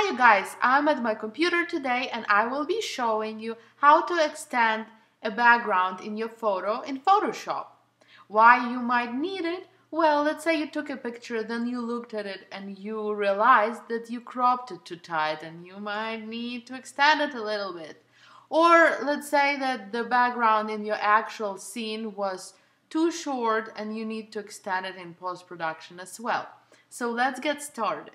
Hi you guys, I'm at my computer today and I will be showing you how to extend a background in your photo in Photoshop. Why you might need it? Well, let's say you took a picture, then you looked at it and you realized that you cropped it too tight and you might need to extend it a little bit. Or let's say that the background in your actual scene was too short and you need to extend it in post-production as well. So let's get started.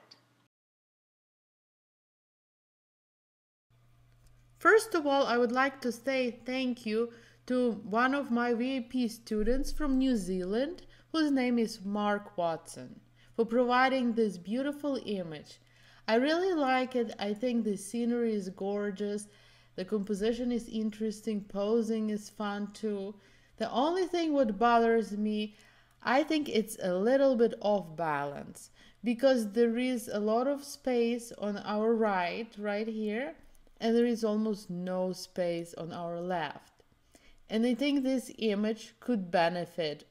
First of all, I would like to say thank you to one of my VIP students from New Zealand, whose name is Mark Watson, for providing this beautiful image. I really like it. I think the scenery is gorgeous. The composition is interesting. Posing is fun too. The only thing what bothers me, I think it's a little bit off balance because there is a lot of space on our right, right here, and there is almost no space on our left. And I think this image could benefit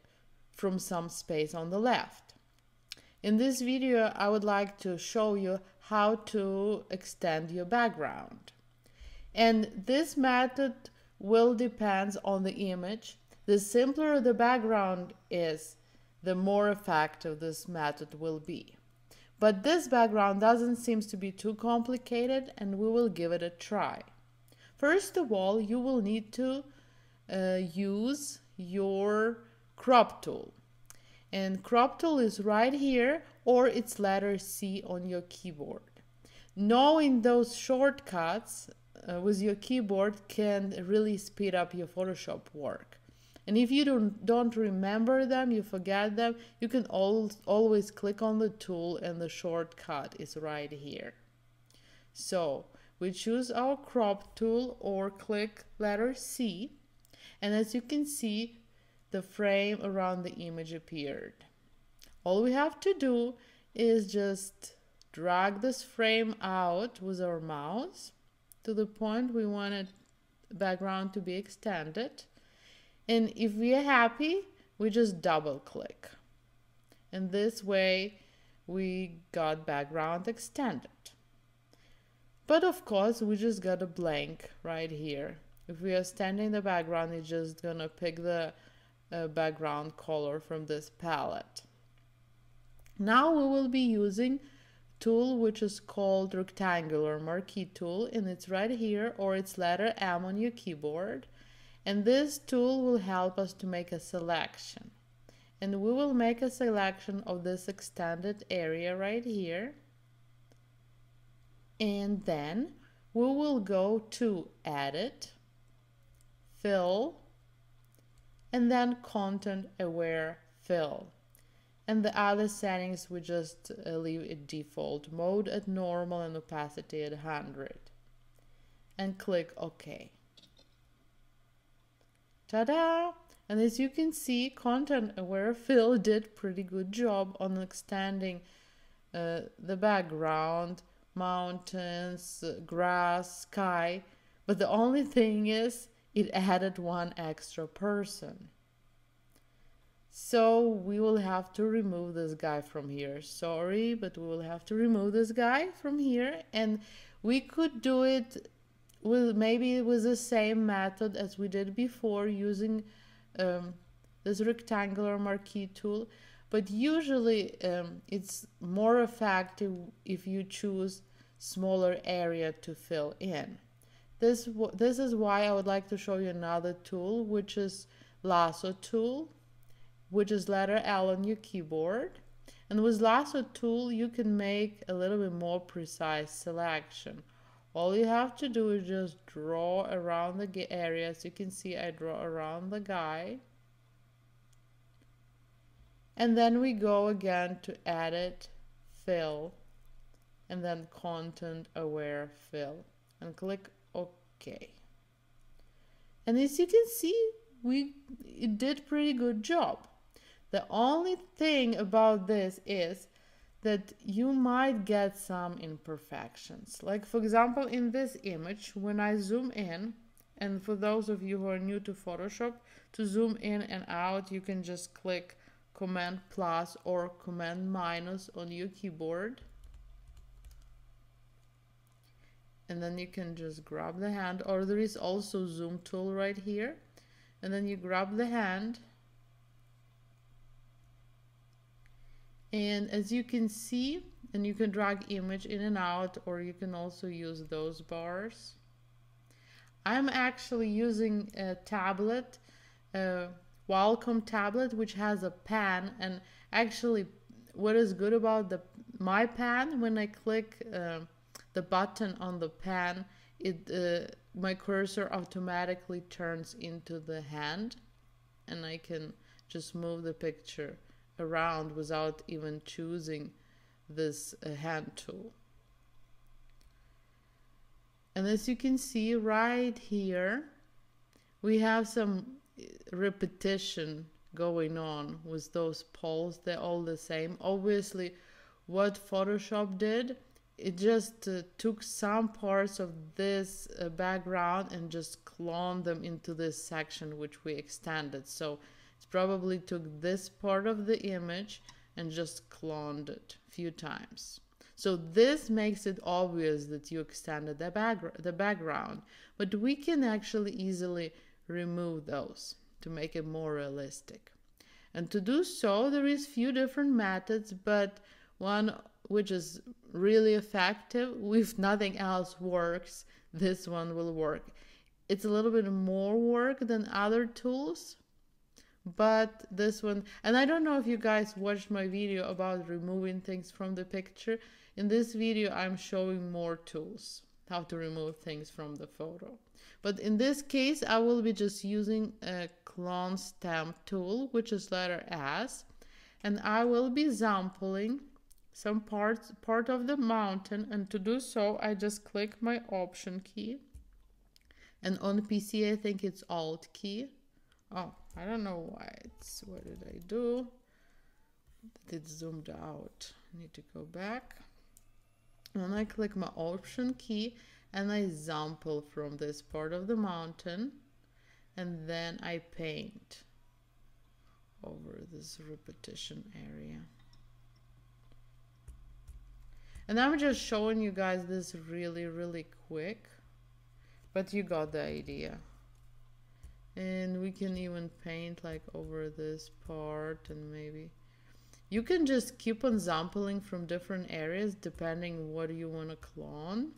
from some space on the left. In this video, I would like to show you how to extend your background. And this method will depend on the image the simpler the background is, the more effective this method will be. But this background doesn't seem to be too complicated and we will give it a try. First of all, you will need to uh, use your crop tool. And crop tool is right here or it's letter C on your keyboard. Knowing those shortcuts uh, with your keyboard can really speed up your Photoshop work. And if you don't, don't remember them, you forget them, you can al always click on the tool and the shortcut is right here. So we choose our crop tool or click letter C. And as you can see, the frame around the image appeared. All we have to do is just drag this frame out with our mouse to the point we want the background to be extended and if we are happy, we just double click. And this way we got background extended. But of course, we just got a blank right here. If we are standing the background, it's just gonna pick the uh, background color from this palette. Now we will be using tool which is called rectangular marquee tool and it's right here or it's letter M on your keyboard and this tool will help us to make a selection. And we will make a selection of this extended area right here. And then we will go to Edit, Fill, and then Content Aware Fill. And the other settings we just uh, leave it default mode at normal and opacity at 100. And click OK. Ta-da! And as you can see, Content Aware Fill did pretty good job on extending uh, the background, mountains, grass, sky. But the only thing is, it added one extra person. So we will have to remove this guy from here. Sorry, but we will have to remove this guy from here. And we could do it with maybe with the same method as we did before using um, this rectangular marquee tool. But usually um, it's more effective if you choose smaller area to fill in. This this is why I would like to show you another tool which is lasso tool which is letter L on your keyboard. And with lasso tool you can make a little bit more precise selection all you have to do is just draw around the area as you can see I draw around the guy. And then we go again to edit fill and then content aware fill and click OK. And as you can see we it did pretty good job. The only thing about this is that you might get some imperfections. Like for example, in this image, when I zoom in, and for those of you who are new to Photoshop, to zoom in and out, you can just click Command plus or Command minus on your keyboard. and then you can just grab the hand or there is also zoom tool right here and then you grab the hand and as you can see and you can drag image in and out or you can also use those bars. I'm actually using a tablet a Wacom tablet which has a pen and actually what is good about the my pen when I click uh, the button on the pen it uh, my cursor automatically turns into the hand. And I can just move the picture around without even choosing this uh, hand tool. And as you can see right here, we have some uh, repetition going on with those poles. They're all the same. Obviously, what Photoshop did, it just uh, took some parts of this uh, background and just cloned them into this section which we extended. So probably took this part of the image and just cloned it a few times. So this makes it obvious that you extended the, the background, but we can actually easily remove those to make it more realistic. And to do so, there is few different methods, but one which is really effective, if nothing else works, this one will work. It's a little bit more work than other tools, but this one, and I don't know if you guys watched my video about removing things from the picture. In this video, I'm showing more tools, how to remove things from the photo. But in this case, I will be just using a clone stamp tool, which is letter S, and I will be sampling some parts part of the mountain and to do so I just click my option key and on PC I think it's alt key oh I don't know why it's what did I do it zoomed out I need to go back and I click my option key and I sample from this part of the mountain and then I paint over this repetition area and I'm just showing you guys this really, really quick. But you got the idea. And we can even paint like over this part and maybe... You can just keep on sampling from different areas depending what you want to clone.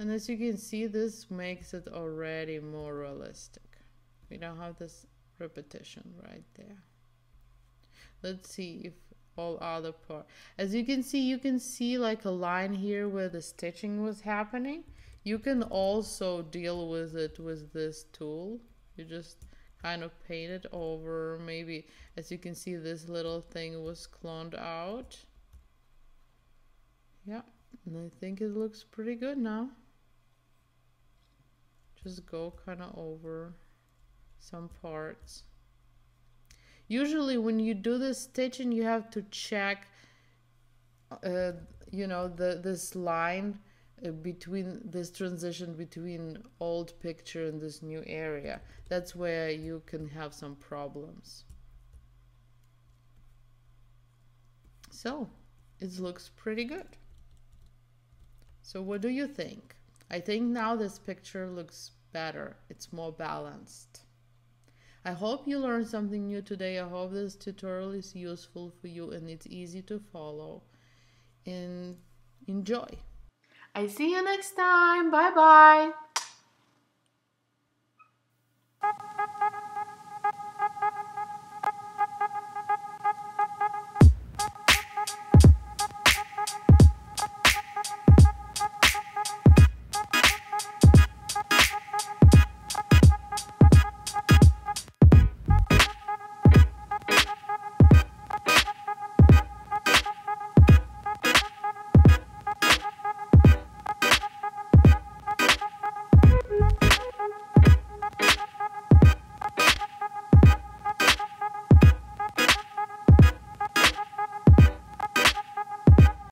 And as you can see, this makes it already more realistic. We don't have this repetition right there. Let's see if all other part. As you can see, you can see like a line here where the stitching was happening. You can also deal with it with this tool. You just kind of paint it over. Maybe, as you can see, this little thing was cloned out. Yeah, and I think it looks pretty good now. Just go kind of over some parts. Usually when you do the stitching, you have to check, uh, you know, the this line uh, between this transition between old picture and this new area. That's where you can have some problems. So it looks pretty good. So what do you think? I think now this picture looks better. It's more balanced. I hope you learned something new today. I hope this tutorial is useful for you and it's easy to follow. And enjoy. I see you next time. Bye bye.